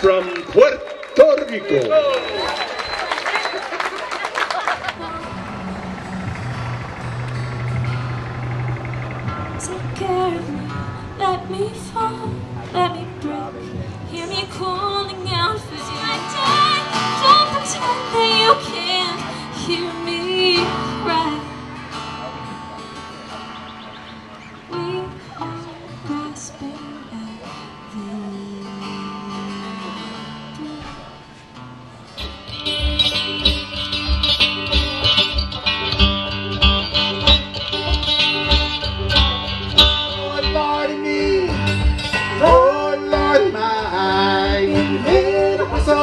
from Puerto Rico. Take care of me, let me fall, let me break. Hear me calling out for my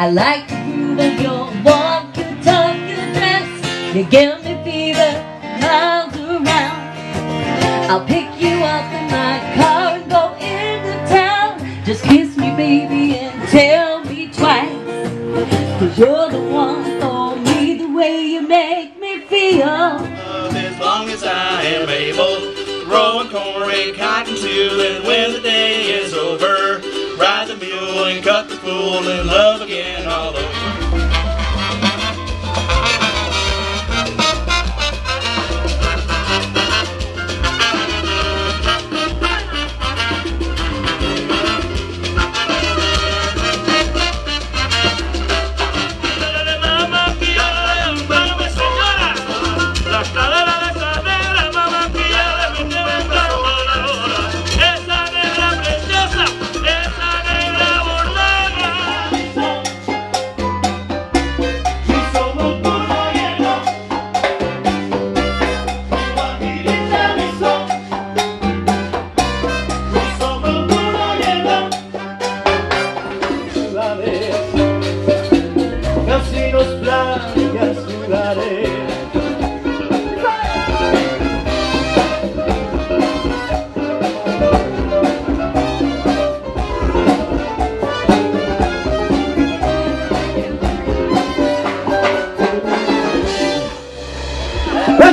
I like the groove of your walk, your talk, your dress. You give me fever miles around. I'll pick you up in my car and go into town. Just kiss me, baby, and tell me twice. Cause you're the one for me, the way you make me feel. as long as I am able. Growing corn and cotton too, and when the day is over, and cut the fool and love again all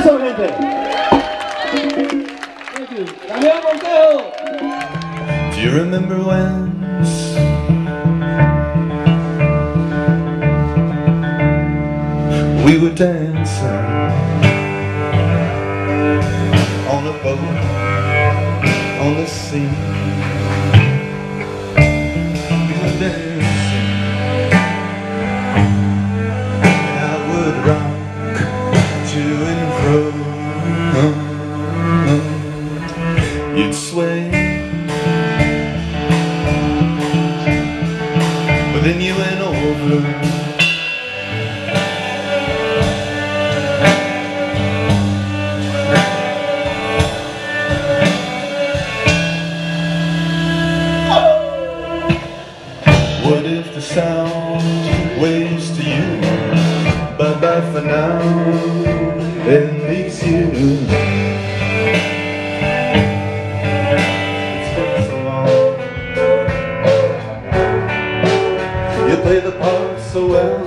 Eso, gente. Thank you. Daniel Montejo. Do you remember when we were dancing on a boat on the sea? Bye for now and leaves you It's been so long You play the part so well.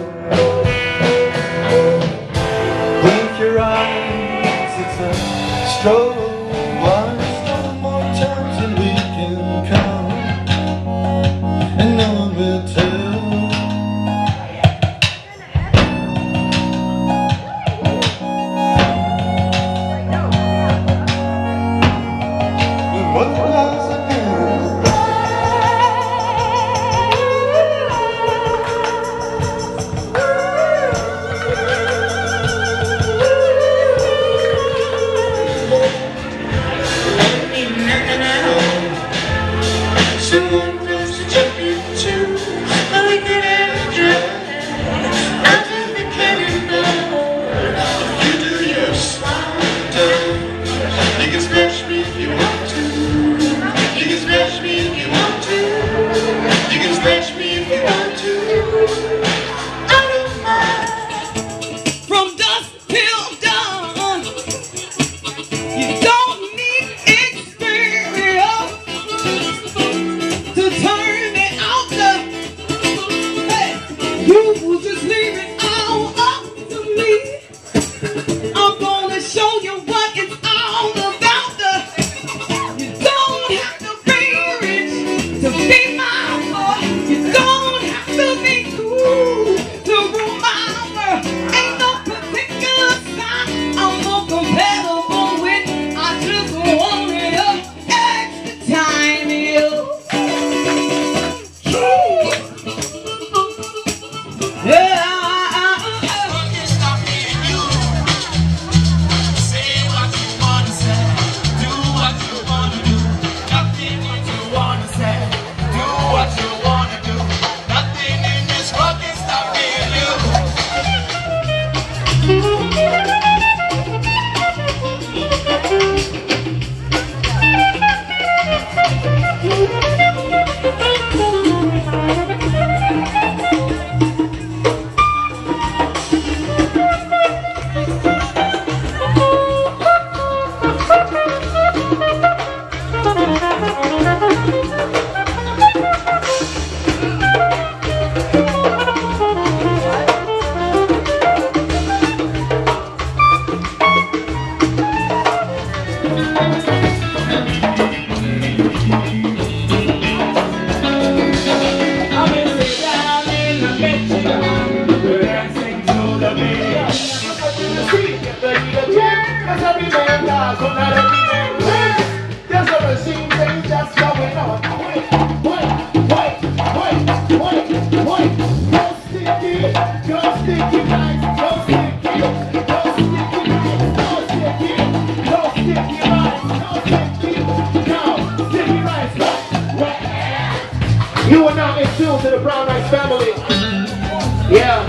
Blink your eyes, it's a stroke. you. You are now in tune to the Brown Rice family. Yeah.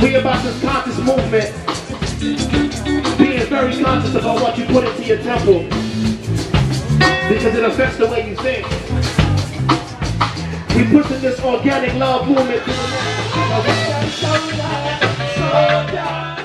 We about this conscious movement. Being very conscious about what you put into your temple. Because it affects the way you think. We pushing this organic love movement the.